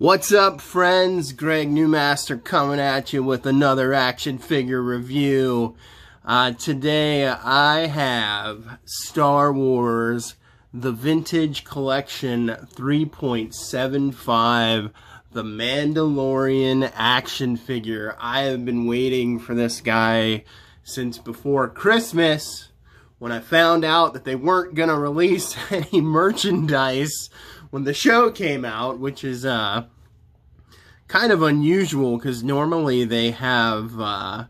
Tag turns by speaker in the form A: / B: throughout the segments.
A: What's up, friends? Greg Newmaster coming at you with another action figure review. Uh, today I have Star Wars The Vintage Collection 3.75 The Mandalorian action figure. I have been waiting for this guy since before Christmas when I found out that they weren't going to release any merchandise when the show came out, which is uh, kind of unusual because normally they have uh,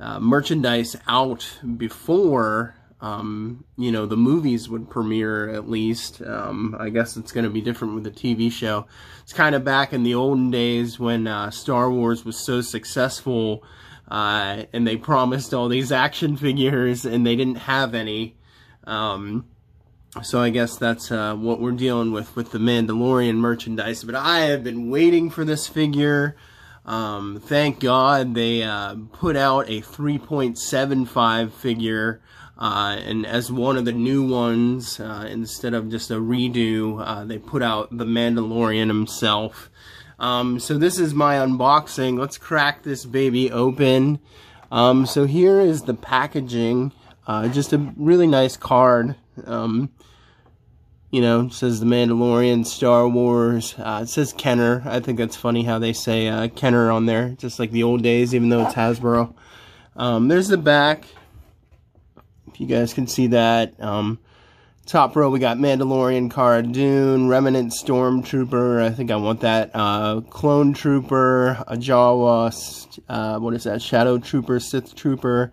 A: uh, merchandise out before um, you know the movies would premiere at least. Um, I guess it's going to be different with the TV show. It's kind of back in the olden days when uh, Star Wars was so successful. Uh, and they promised all these action figures and they didn't have any. Um, so I guess that's uh, what we're dealing with with the Mandalorian merchandise. But I have been waiting for this figure. Um, thank God they uh, put out a 3.75 figure. Uh, and as one of the new ones, uh, instead of just a redo, uh, they put out the Mandalorian himself. Um, so this is my unboxing. Let's crack this baby open. Um, so here is the packaging. Uh, just a really nice card. Um, you know, says The Mandalorian, Star Wars. Uh, it says Kenner. I think that's funny how they say uh, Kenner on there, just like the old days, even though it's Hasbro. Um, there's the back. If you guys can see that. Um, top row, we got Mandalorian, Cara Dune, Remnant Stormtrooper. I think I want that. Uh, Clone Trooper, a Jawa, uh, what is that? Shadow Trooper, Sith Trooper,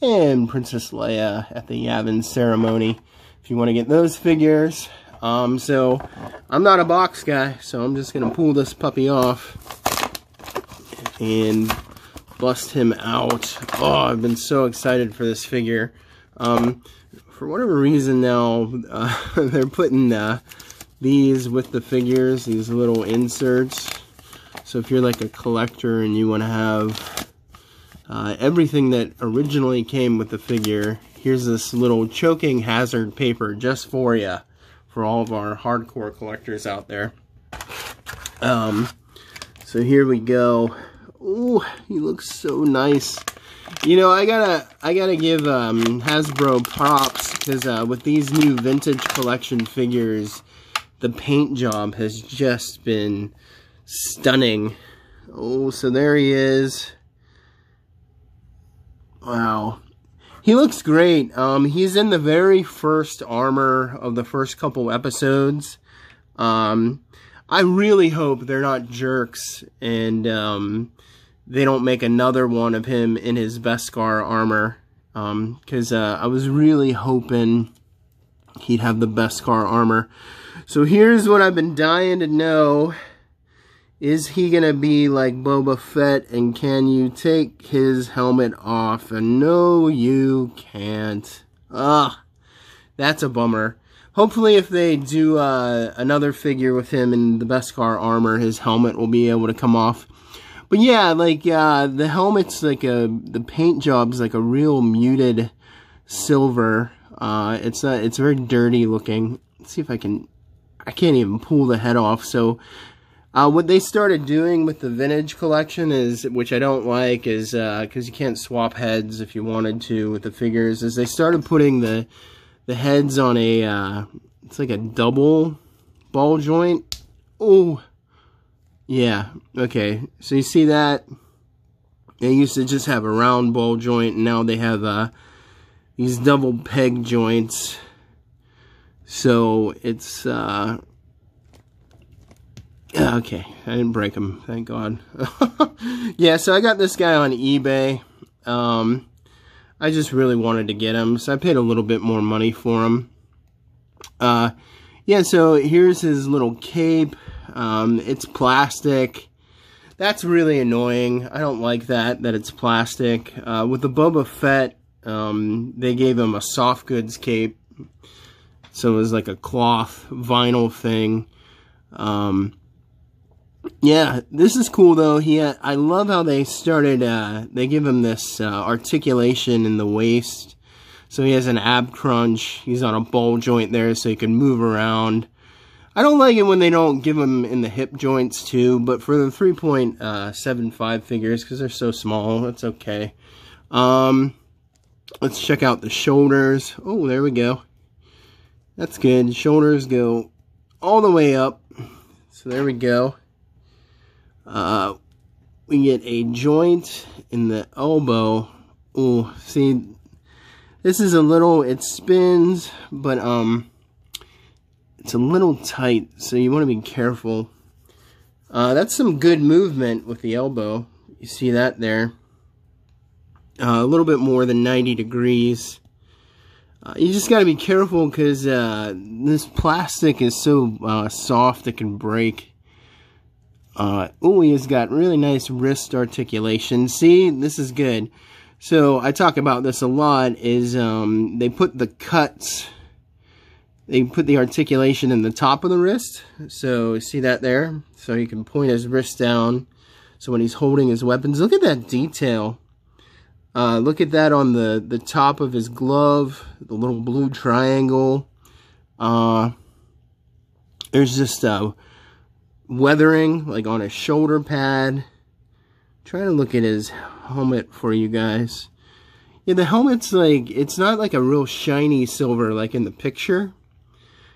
A: and Princess Leia at the Yavin ceremony if you want to get those figures. Um, so, I'm not a box guy, so I'm just going to pull this puppy off and bust him out. Oh, I've been so excited for this figure. Um, for whatever reason now, uh, they're putting uh, these with the figures, these little inserts. So if you're like a collector and you want to have uh, everything that originally came with the figure, here's this little choking hazard paper just for you, for all of our hardcore collectors out there. Um, so here we go. Ooh, he looks so nice. You know, I gotta, I gotta give um, Hasbro props because uh, with these new vintage collection figures, the paint job has just been stunning. Oh, so there he is. Wow. He looks great. Um, he's in the very first armor of the first couple episodes. Um, I really hope they're not jerks and um, they don't make another one of him in his Beskar armor. Because um, uh, I was really hoping he'd have the Beskar armor. So here's what I've been dying to know. Is he going to be like Boba Fett and can you take his helmet off? And no, you can't. Ah, that's a bummer. Hopefully if they do uh, another figure with him in the Beskar armor, his helmet will be able to come off. But yeah, like uh, the helmet's like a, the paint job's like a real muted silver. Uh, it's a, it's very dirty looking. Let's see if I can, I can't even pull the head off. So uh, what they started doing with the vintage collection is, which I don't like, is because uh, you can't swap heads if you wanted to with the figures, is they started putting the the heads on a, uh, it's like a double ball joint. Oh, yeah, okay. So you see that? They used to just have a round ball joint, and now they have uh, these double peg joints. So it's uh, Okay, I didn't break them, thank God. yeah, so I got this guy on eBay. Um, I just really wanted to get him, so I paid a little bit more money for him. Uh, yeah, so here's his little cape. Um, it's plastic. That's really annoying. I don't like that, that it's plastic. Uh, with the Boba Fett, um, they gave him a soft goods cape. So it was like a cloth vinyl thing. Um, yeah, this is cool though. He, had, I love how they started. Uh, they give him this uh, articulation in the waist, so he has an ab crunch. He's on a ball joint there, so he can move around. I don't like it when they don't give them in the hip joints too, but for the 3.75 figures, because they're so small, that's okay. Um, let's check out the shoulders. Oh, there we go. That's good. Shoulders go all the way up. So there we go. Uh, we get a joint in the elbow. Oh, see, this is a little, it spins, but um, it's a little tight, so you want to be careful. Uh, that's some good movement with the elbow. You see that there. Uh, a little bit more than 90 degrees. Uh, you just got to be careful because uh, this plastic is so uh, soft it can break. Uh, oh, he's got really nice wrist articulation. See, this is good. So I talk about this a lot. Is um, they put the cuts, they put the articulation in the top of the wrist. So see that there. So he can point his wrist down. So when he's holding his weapons, look at that detail. Uh, look at that on the, the top of his glove, the little blue triangle. Uh, there's just uh, weathering, like on his shoulder pad. Trying to look at his helmet for you guys. Yeah, the helmet's like, it's not like a real shiny silver like in the picture.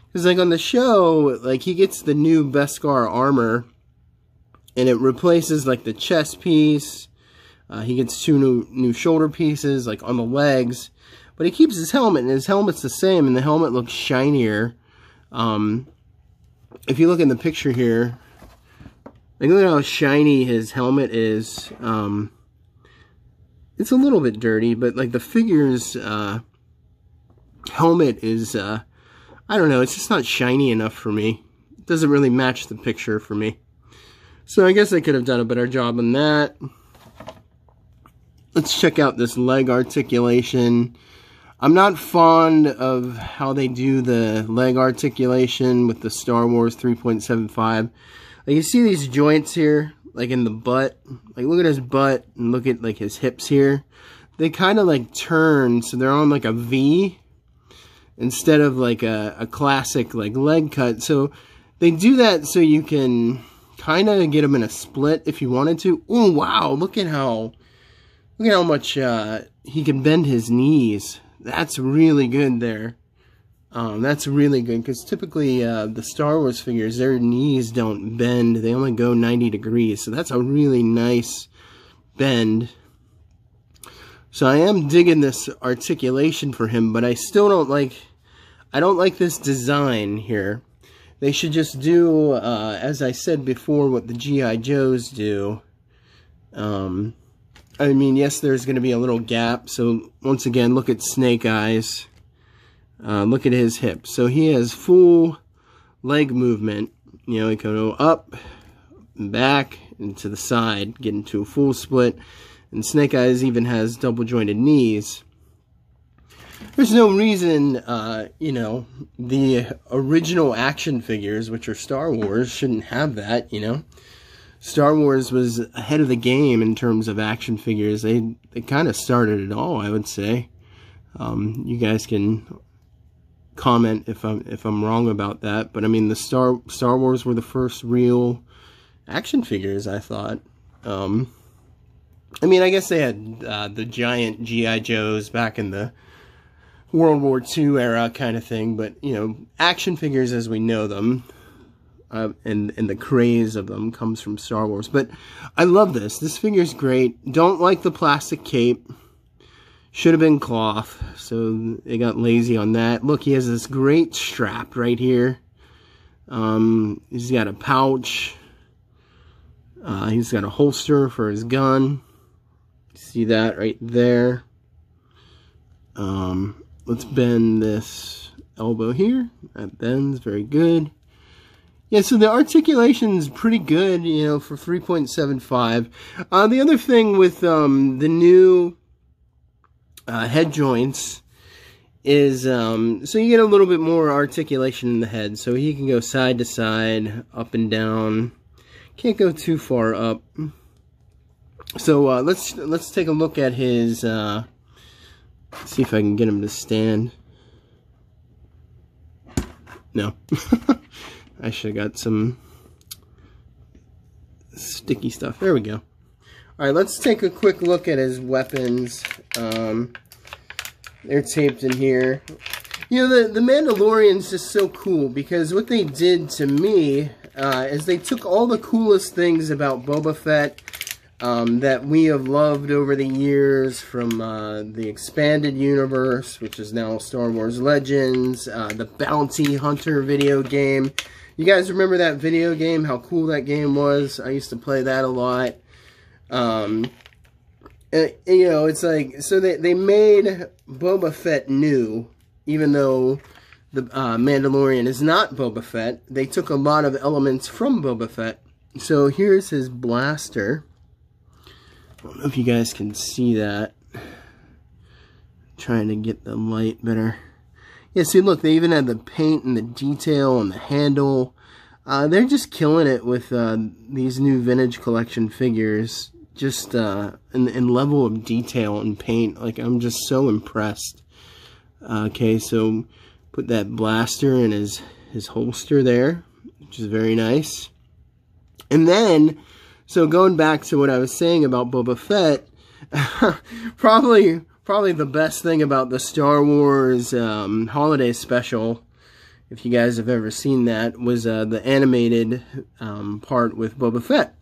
A: Because like on the show, like he gets the new Beskar armor and it replaces like the chest piece uh, he gets two new, new shoulder pieces, like on the legs. But he keeps his helmet, and his helmet's the same, and the helmet looks shinier. Um, if you look in the picture here, like look at how shiny his helmet is. Um, it's a little bit dirty, but like the figure's uh, helmet is, uh, I don't know, it's just not shiny enough for me. It doesn't really match the picture for me. So I guess I could have done a better job on that. Let's check out this leg articulation. I'm not fond of how they do the leg articulation with the Star Wars 3.75. Like you see these joints here, like in the butt. Like look at his butt and look at like his hips here. They kind of like turn, so they're on like a V instead of like a, a classic like leg cut. So they do that so you can kind of get them in a split if you wanted to. Oh wow, look at how Look at how much uh, he can bend his knees. That's really good there. Um, that's really good because typically uh, the Star Wars figures, their knees don't bend. They only go 90 degrees. So that's a really nice bend. So I am digging this articulation for him, but I still don't like, I don't like this design here. They should just do, uh, as I said before, what the G.I. Joes do. Um, I mean, yes, there's going to be a little gap. So once again, look at Snake Eyes. Uh, look at his hips. So he has full leg movement. You know, he can go up, back, and to the side, get into a full split. And Snake Eyes even has double jointed knees. There's no reason, uh, you know, the original action figures, which are Star Wars, shouldn't have that, you know. Star Wars was ahead of the game in terms of action figures. They they kind of started it all, I would say. Um, you guys can comment if I'm if I'm wrong about that, but I mean the Star Star Wars were the first real action figures. I thought. Um, I mean, I guess they had uh, the giant GI Joes back in the World War II era kind of thing, but you know, action figures as we know them uh, and and the craze of them comes from Star Wars. But I love this. This figure's great. Don't like the plastic cape. Should have been cloth, so they got lazy on that. Look, he has this great strap right here. Um, he's got a pouch. Uh, he's got a holster for his gun. See that right there. Um, let's bend this elbow here. That bends very good. Yeah, so the articulation's pretty good, you know, for 3.75. Uh, the other thing with um, the new uh, head joints is, um, so you get a little bit more articulation in the head. So he can go side to side, up and down. Can't go too far up. So uh, let's let's take a look at his, uh, see if I can get him to stand. No. I should have got some sticky stuff. There we go. All right, let's take a quick look at his weapons. Um, they're taped in here. You know, the, the Mandalorian's just so cool because what they did to me uh, is they took all the coolest things about Boba Fett um, that we have loved over the years from uh, the expanded universe, which is now Star Wars Legends, uh, the Bounty Hunter video game. You guys remember that video game, how cool that game was? I used to play that a lot. Um, and, you know, it's like, so they, they made Boba Fett new, even though the uh, Mandalorian is not Boba Fett. They took a lot of elements from Boba Fett. So here's his blaster. I don't know if you guys can see that. trying to get the light better. Yeah, see, look, they even had the paint and the detail on the handle. Uh, they're just killing it with uh, these new vintage collection figures just uh, in, in level of detail and paint. Like, I'm just so impressed. Uh, okay, so put that blaster in his, his holster there, which is very nice. And then, so going back to what I was saying about Boba Fett, probably probably the best thing about the Star Wars um, holiday special, if you guys have ever seen that, was uh, the animated um, part with Boba Fett.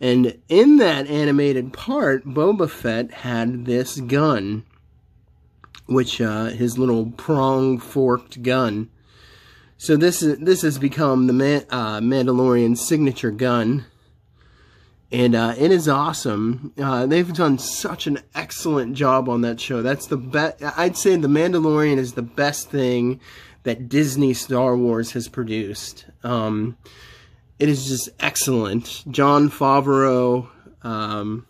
A: And in that animated part, Boba Fett had this gun, which uh, his little prong forked gun. So this is this has become the Man, uh, Mandalorian signature gun, and uh, it is awesome. Uh, they've done such an excellent job on that show. That's the best. I'd say the Mandalorian is the best thing that Disney Star Wars has produced. Um, it is just excellent. Jon Favreau, um,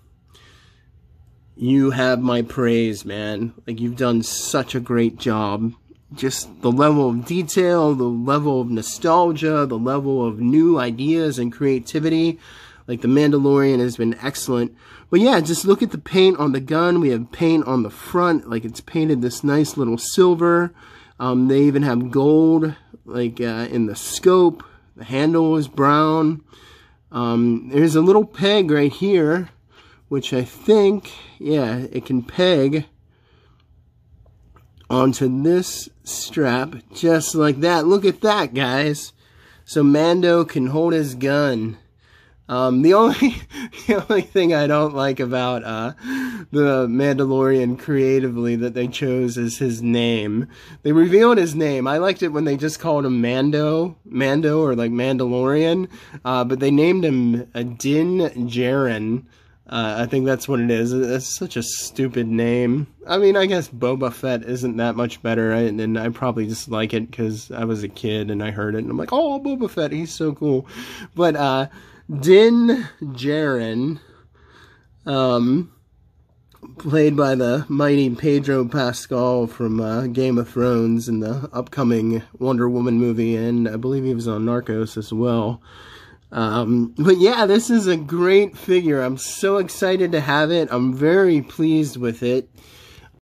A: you have my praise, man. Like, you've done such a great job. Just the level of detail, the level of nostalgia, the level of new ideas and creativity. Like, The Mandalorian has been excellent. But yeah, just look at the paint on the gun. We have paint on the front. Like, it's painted this nice little silver. Um, they even have gold, like, uh, in the scope. The handle is brown. Um, there's a little peg right here, which I think, yeah, it can peg onto this strap just like that. Look at that, guys. So Mando can hold his gun um, the only the only thing I don't like about uh, the Mandalorian creatively that they chose is his name. They revealed his name. I liked it when they just called him Mando, Mando or like Mandalorian, uh, but they named him Din Djarin. Uh, I think that's what it is. It's such a stupid name. I mean, I guess Boba Fett isn't that much better, and, I probably just like it because I was a kid and I heard it, and I'm like, oh, Boba Fett, he's so cool. But uh, Din Djarin, um, played by the mighty Pedro Pascal from uh, Game of Thrones in the upcoming Wonder Woman movie, and I believe he was on Narcos as well. Um, but yeah, this is a great figure. I'm so excited to have it. I'm very pleased with it.